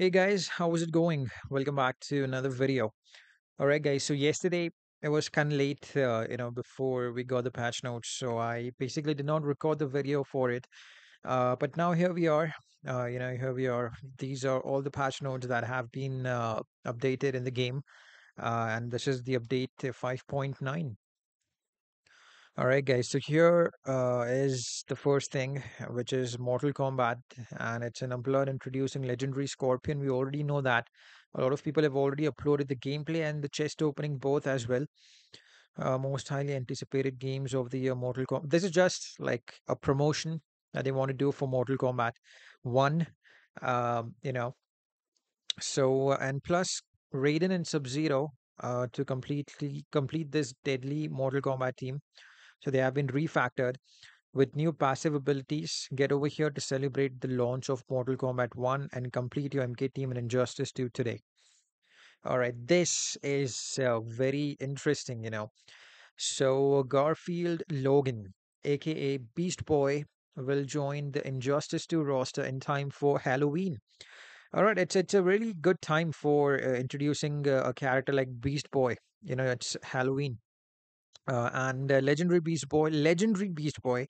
Hey guys, how is it going? Welcome back to another video. All right, guys. So yesterday it was kind of late, uh, you know, before we got the patch notes. So I basically did not record the video for it. Uh, but now here we are. Uh, you know, here we are. These are all the patch notes that have been uh, updated in the game, uh, and this is the update uh, 5.9. All right, guys. So here uh, is the first thing, which is Mortal Kombat, and it's an upload introducing Legendary Scorpion. We already know that. A lot of people have already uploaded the gameplay and the chest opening both as well. Uh, most highly anticipated games of the year, Mortal Kombat. This is just like a promotion that they want to do for Mortal Kombat 1. Um, you know, so and plus Raiden and Sub-Zero uh, to completely complete this deadly Mortal Kombat team. So they have been refactored with new passive abilities. Get over here to celebrate the launch of Mortal Kombat 1 and complete your MK team in Injustice 2 today. All right, this is uh, very interesting, you know. So Garfield Logan, aka Beast Boy, will join the Injustice 2 roster in time for Halloween. All right, it's it's a really good time for uh, introducing uh, a character like Beast Boy. You know, it's Halloween. Uh, and uh, legendary Beast Boy, legendary Beast Boy,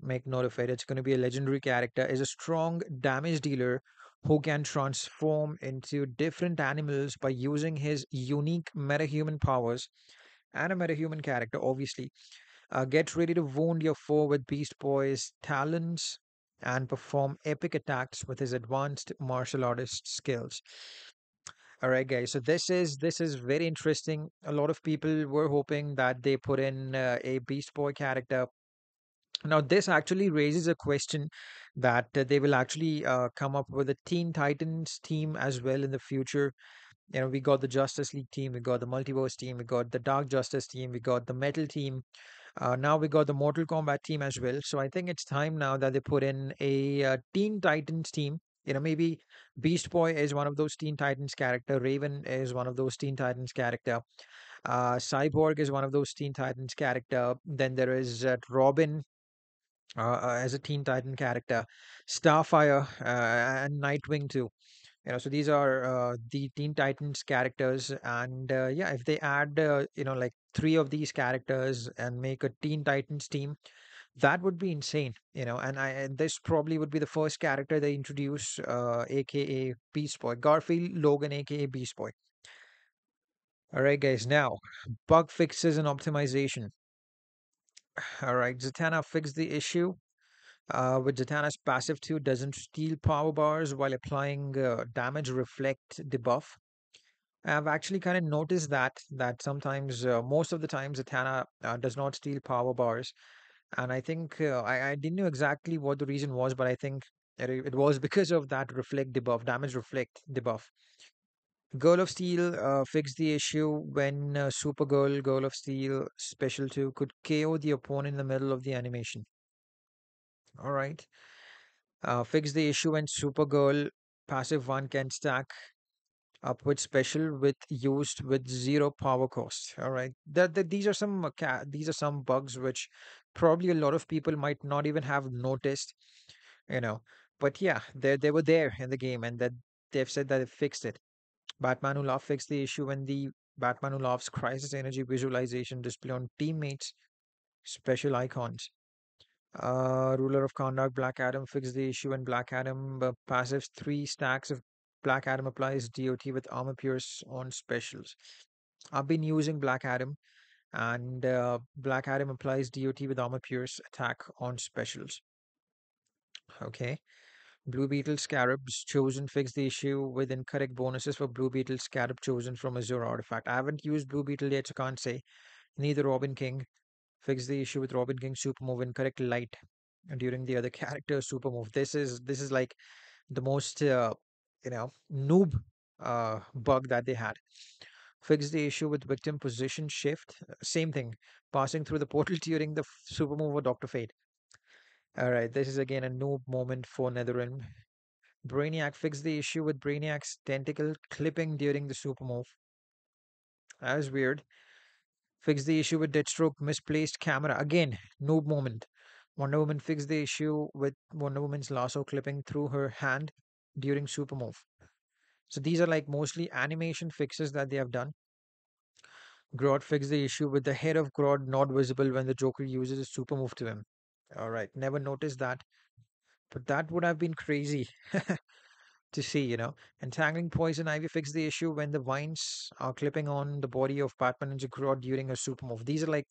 make note of it. It's going to be a legendary character. Is a strong damage dealer who can transform into different animals by using his unique metahuman powers and a metahuman character, obviously. Uh, get ready to wound your foe with Beast Boy's talons and perform epic attacks with his advanced martial artist skills. All right, guys. So this is this is very interesting. A lot of people were hoping that they put in uh, a Beast Boy character. Now, this actually raises a question that uh, they will actually uh, come up with a Teen Titans team as well in the future. You know, we got the Justice League team, we got the Multiverse team, we got the Dark Justice team, we got the Metal team. Uh, now we got the Mortal Kombat team as well. So I think it's time now that they put in a uh, Teen Titans team. You know, maybe Beast Boy is one of those Teen Titans character. Raven is one of those Teen Titans character. Uh, Cyborg is one of those Teen Titans character. Then there is uh, Robin uh, uh, as a Teen Titan character, Starfire uh, and Nightwing too. You know, so these are uh, the Teen Titans characters, and yeah, if they add you know like three of these characters and make a Teen Titans team, that would be insane. You know, and I and this probably would be the first character they introduce, uh, aka Beast Boy, Garfield Logan, aka Beast Boy. All right, guys. Now, bug fixes and optimization. All right, Zatanna fixed the issue uh, with Zatanna's passive 2 doesn't steal power bars while applying uh, damage reflect debuff. I've actually kind of noticed that that sometimes uh, most of the times Zatanna uh, does not steal power bars, and I think uh, I, I didn't know exactly what the reason was, but I think it, was because of that reflect debuff, damage reflect debuff. Girl of Steel uh, fixed the issue when uh, Supergirl, Girl of Steel Special 2 could KO the opponent in the middle of the animation. All right. Uh, fix the issue when Supergirl passive 1 can stack up with special with used with zero power cost. All right. That, that these are some these are some bugs which probably a lot of people might not even have noticed, you know. But yeah, they they were there in the game and that they've said that they fixed it. Batman Who Laughs fixed the issue when the Batman Who Laughs crisis energy visualization display on teammates special icons. Uh, ruler of Kahndaq, Black Adam fixed the issue and Black Adam uh, passives three stacks of Black Adam applies DOT with armor pierce on specials. I've been using Black Adam and uh, Black Adam applies DOT with armor pierce attack on specials. Okay. Blue Beetle Scarabs chosen fix the issue with incorrect bonuses for Blue Beetle Scarab chosen from Azure artifact. I haven't used Blue Beetle yet, so can't say. Neither Robin King fix the issue with Robin King super move incorrect light during the other character super move. This is this is like the most uh, you know noob uh, bug that they had. Fix the issue with victim position shift. uh, Same thing, passing through the portal during the super move of Doctor Fate. All right, this is again a noob moment for Netherrealm. Brainiac fixed the issue with Brainiac's tentacle clipping during the super move. That was weird. Fix the issue with Deathstroke misplaced camera. Again, noob moment. Wonder Woman fixed the issue with Wonder Woman's lasso clipping through her hand during super move. So these are like mostly animation fixes that they have done. Grodd fixed the issue with the head of Grodd not visible when the Joker uses his super move to him. All right, never noticed that, but that would have been crazy to see, you know. Entangling Poison Ivy fixed the issue when the vines are clipping on the body of Batman and Grodd during a super move. These are like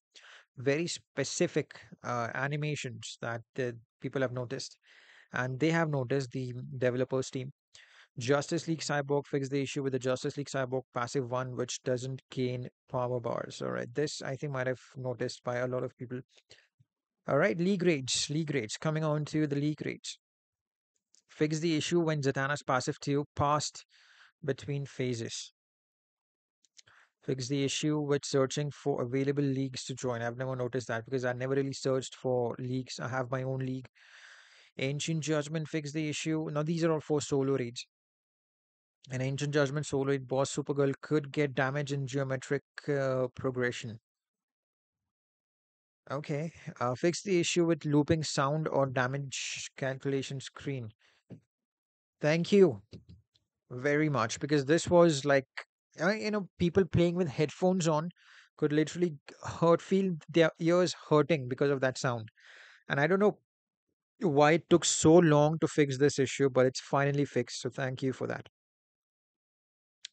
very specific uh, animations that people have noticed, and they have noticed the developers team. Justice League Cyborg fixed the issue with the Justice League Cyborg passive one, which doesn't gain power bars. All right, this I think might have noticed by a lot of people. All right, league raids, league raids. Coming on to the league raids. Fix the issue when Zatanna's passive 2 passed between phases. Fix the issue with searching for available leagues to join. I've never noticed that because I never really searched for leagues. I have my own league. Ancient Judgment fix the issue. Now these are all for solo raids. An Ancient Judgment solo raid boss Supergirl could get damage in geometric uh, progression. Okay. Uh, fix the issue with looping sound or damage calculation screen. Thank you very much because this was like you know people playing with headphones on could literally hurt feel their ears hurting because of that sound and i don't know why it took so long to fix this issue but it's finally fixed so thank you for that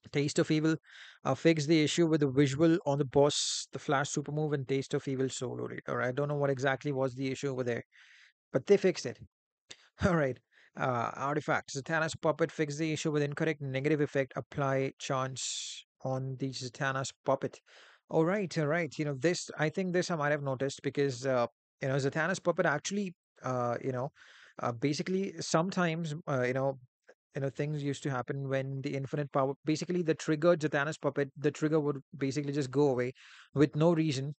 taste of evil uh, fixed the issue with the visual on the boss the flash super move and taste of evil solo or i don't know what exactly was the issue over there but they fixed it all right uh, artifacts. Zatanna's puppet fix the issue with incorrect negative effect. Apply chance on the Zatanna's puppet. All right, all right. You know this. I think this I might have noticed because uh, you know Zatanna's puppet actually, uh, you know, uh, basically sometimes uh, you know. You know, things used to happen when the infinite power, basically the triggered Zatanna's puppet, the trigger would basically just go away with no reason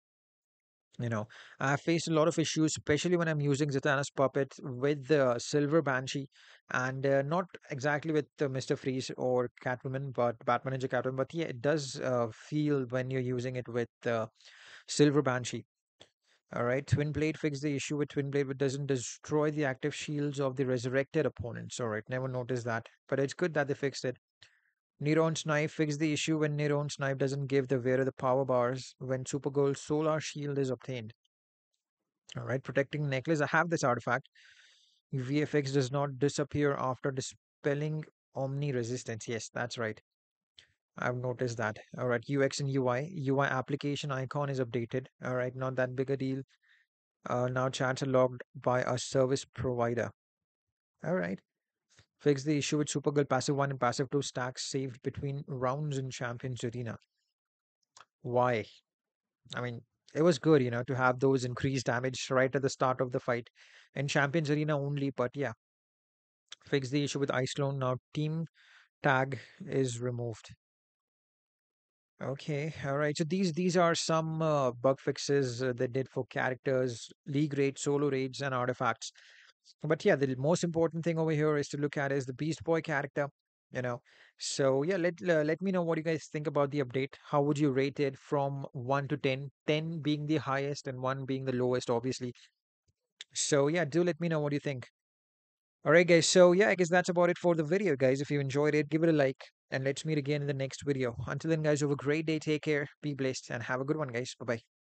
you know, I've faced a lot of issues, especially when I'm using Zatanna's puppet with the Silver Banshee, and uh, not exactly with uh, Mr. Freeze or Catwoman, but Batman Ninja Catwoman. But yeah, it does uh, feel when you're using it with uh, Silver Banshee. All right, Twin Blade fixed the issue with Twin Blade, but doesn't destroy the active shields of the resurrected opponents. All right, never noticed that, but it's good that they fixed it. Neron's knife fixed the issue when Neron's knife doesn't give the wearer the power bars when Supergirl's solar shield is obtained. Alright, protecting necklace. I have this artifact. VFX does not disappear after dispelling Omni resistance. Yes, that's right. I've noticed that. Alright, UX and UI. UI application icon is updated. Alright, not that big a deal. Uh, now chats are logged by a service provider. Alright. Fix the issue with Supergirl passive 1 and passive 2 stacks saved between rounds in Champions Arena. Why? I mean, it was good, you know, to have those increased damage right at the start of the fight in Champions Arena only, but yeah. Fix the issue with Ice Clone. Now team tag is removed. Okay, all right. So these these are some uh, bug fixes uh, they did for characters, league raids, solo raids, and artifacts. But yeah, the most important thing over here is to look at is the Beast Boy character. You know, so yeah, let uh, let me know what you guys think about the update. How would you rate it from one to 10? 10 being the highest and one being the lowest, obviously. So yeah, do let me know what you think. All right, guys. So yeah, I guess that's about it for the video, guys. If you enjoyed it, give it a like, and let's meet again in the next video. Until then, guys, have a great day. Take care, be blessed, and have a good one, guys. Bye bye.